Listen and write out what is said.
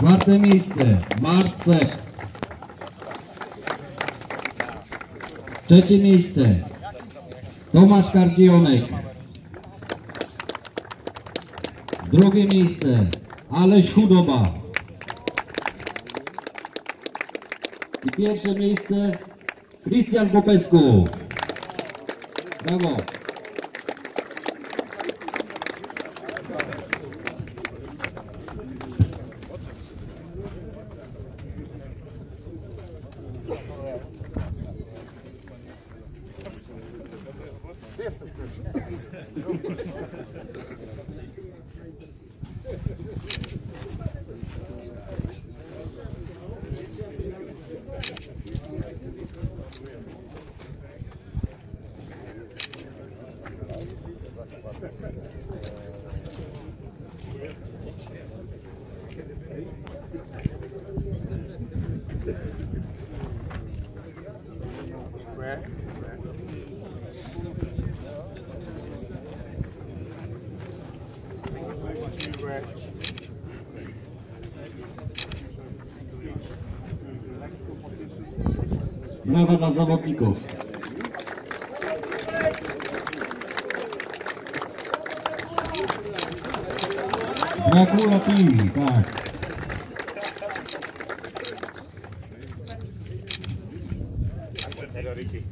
Czwarte miejsce Marcek. Trzecie miejsce Tomasz Kardzionek. Drugie miejsce Aleś Chudoba. I pierwsze miejsce Krystian Popesku. Brawo. Brawa dla zawodników. Gratulacje, tak. melhor aqui.